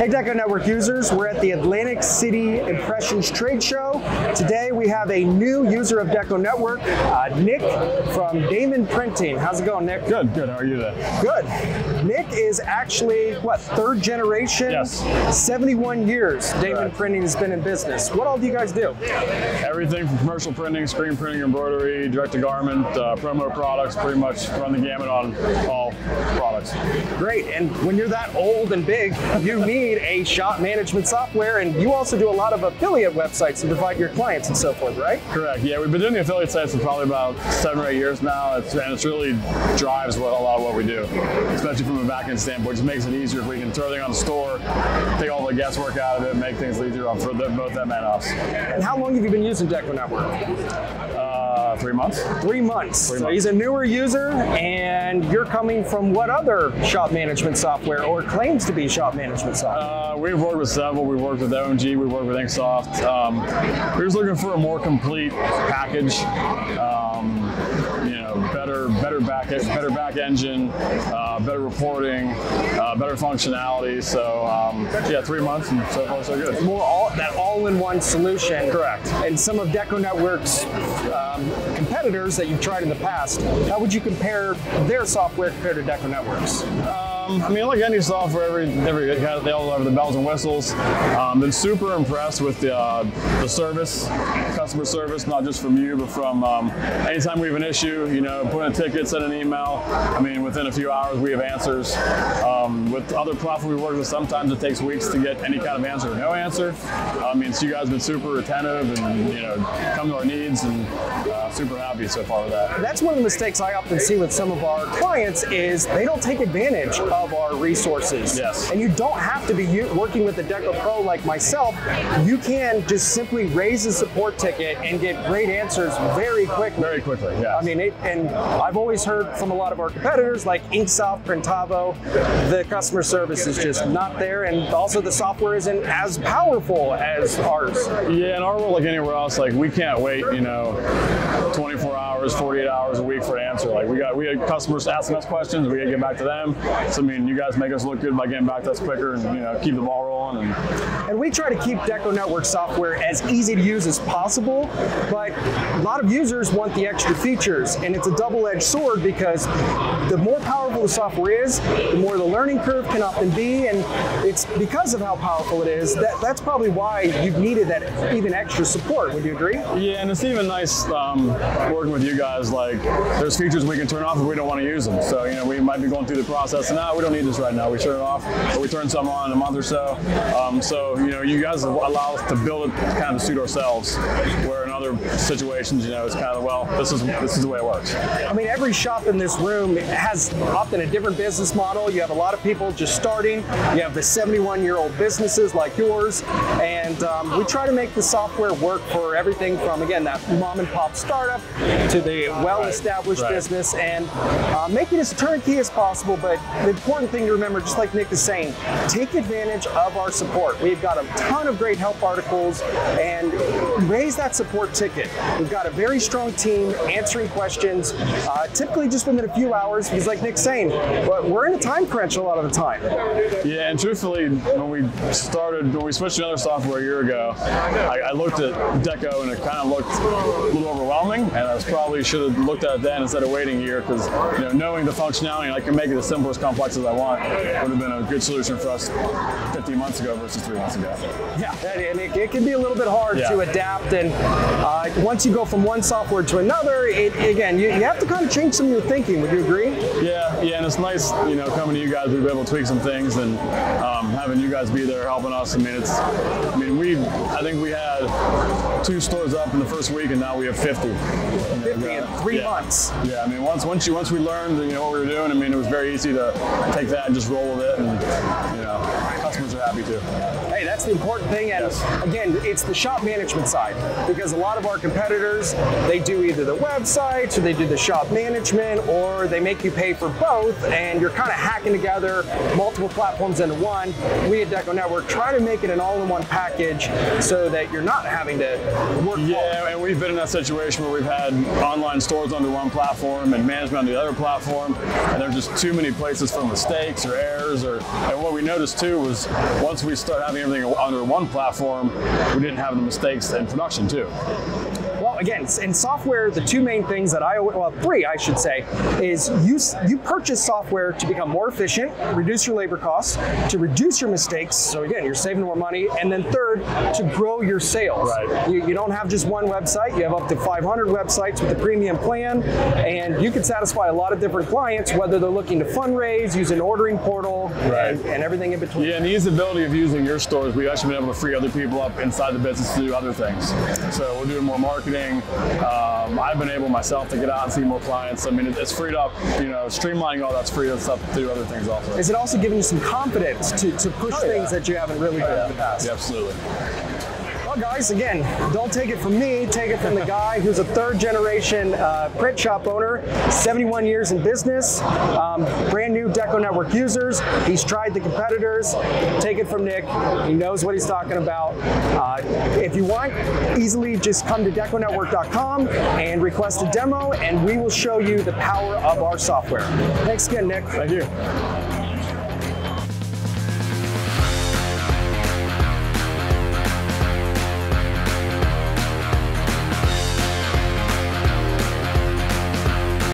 Hey Deco Network users, we're at the Atlantic City Impressions Trade Show. Today we have a new user of Deco Network, uh, Nick from Damin Printing. How's it going, Nick? Good, good. How are you today? Good. Nick is actually, what, third generation? Yes. 71 years Damin Correct. Printing has been in business. What all do you guys do? Everything from commercial printing, screen printing, embroidery, direct to garment, uh, promo products, pretty much run the gamut on all products. Great. And when you're that old and big, you need a shop management software, and you also do a lot of affiliate websites to provide your clients and so forth, right? Correct. Yeah, we've been doing the affiliate sites for probably about seven or eight years now, it's, and it's really drives what, a lot of what we do, especially from a back end standpoint. It just makes it easier if we can throw everything on the store, take all the guesswork out of it, make things easier on for the, both them and us. And how long have you been using Deco Network? Uh, three months. Three months. Three so months. he's a newer user, and you're coming from what other shop management software or claims to be shop management software? Uh, we've worked with several. We've worked with OMG. We've worked with Inksoft. Um, we're just looking for a more complete package. Um, you know, better, better back, better back engine, uh, better reporting, uh, better functionality. So um, yeah, three months and so far so good. More all that all-in-one solution. Correct. And some of Deco Network's competitors that you've tried in the past, how would you compare their software compared to Deco Network's? Uh, Um, I mean, like any software, every, every they all have the bells and whistles. Um, been super impressed with the, uh, the service, customer service, not just from you, but from um, anytime we have an issue, you know, put a ticket, send an email. I mean, within a few hours, we have answers. Um, with other platforms we work with, sometimes it takes weeks to get any kind of answer or no answer. I mean, so you guys have been super attentive and, you know, come to our needs and uh, super happy so far with that. That's one of the mistakes I often see with some of our clients is they don't take advantage of our resources. Yes. And you don't have to be working with a Deco Pro like myself. You can just simply raise a support ticket and get great answers very quickly. Very quickly, yeah. I mean, it, and I've always heard from a lot of our competitors like Inksoft, Printavo, the customer service is just not there, and also the software isn't as powerful as ours. Yeah, in our world, like anywhere else, like we can't wait, you know, 24 hours, 48 hours a week for an answer. Like we got, we had customers asking us questions, we got to get back to them. So I mean, you guys make us look good by getting back to us quicker, and you know, keep the ball rolling. And And we try to keep Deco Network software as easy to use as possible, but a lot of users want the extra features, and it's a double-edged sword because the more powerful the software is, the more the learning curve can often be, and it's because of how powerful it is that that's probably why you've needed that even extra support. Would you agree? yeah, and it's even nice um, working with you guys. Like, there's features we can turn off if we don't want to use them. So you know, we might be going through the process, and now we don't need this right now. We turn it off, we turn some on in a month or so. Um, so you know, you guys allow us to build it kind of suit ourselves. Where other situations, you know, it's kind of well, this is this is the way it works. I mean, every shop in this room has often a different business model. You have a lot of people just starting. You have the 71 year old businesses like yours. And um, we try to make the software work for everything from, again, that mom and pop startup to the well established right. business and uh, make it as turnkey as possible. But the important thing to remember, just like Nick is saying, take advantage of our support. We've got a ton of great help articles and raise that support ticket. We've got a very strong team answering questions, uh, typically just within a few hours, because like Nick's saying, but we're in a time crunch a lot of the time. Yeah, and truthfully, when we started, when we switched to another software a year ago, I, I looked at Deco and it kind of looked a little overwhelming, and I was probably should have looked at it then instead of waiting a year because you know knowing the functionality, I can make it as simple as complex as I want would have been a good solution for us 15 months ago versus three months ago. Yeah, and it, it can be a little bit hard Yeah. to adapt. And uh, once you go from one software to another, it, again, you, you have to kind of change some of your thinking. Would you agree? Yeah, yeah, and it's nice, you know, coming to you guys. We've been able to tweak some things, and um, having you guys be there helping us. I mean, it's, I mean, we, I think we had two stores up in the first week, and now we have 50. 50 in three Yeah. months. Yeah, I mean, once once you once we learned, you know, what we were doing. I mean, it was very easy to take that and just roll with it, and you know, customers are happy too. Hey, that's the important thing. And Yes. again, it's the shop management side because a lot of our competitors, they do either the websites or they do the shop management or they make you pay for both and you're kind of hacking together multiple platforms into one. We at Deco Network try to make it an all-in-one package so that you're not having to work. Yeah, and we've been in that situation where we've had online stores under one platform and management on the other platform, and there's just too many places for mistakes or errors. Or and what we noticed too was once we start having everything under one platform, we didn't have the mistakes in production too. Again, in software, the two main things that I, well, three I should say, is you, you purchase software to become more efficient, reduce your labor costs, to reduce your mistakes, so again, you're saving more money, and then third, to grow your sales. Right. You, you don't have just one website, you have up to 500 websites with the premium plan, and you can satisfy a lot of different clients, whether they're looking to fundraise, use an ordering portal, Right. and, and everything in between. Yeah, and the easeability of using your stores, we've actually been able to free other people up inside the business to do other things. So we're doing more marketing. Um, I've been able myself to get out and see more clients. I mean, it's freed up, you know, streamlining all that's freed us up to do other things also. Is it also giving you some confidence to, to push Oh, yeah. things that you haven't really done in the past? Yeah, absolutely. Well, guys, again, don't take it from me. Take it from the guy who's a third generation uh, print shop owner, 71 years in business, um, brand new Deco Network users. He's tried the competitors. Take it from Nick. He knows what he's talking about. Uh, if you want, easily just come to deconetwork.com and request a demo, and we will show you the power of our software. Thanks again, Nick. Thank you.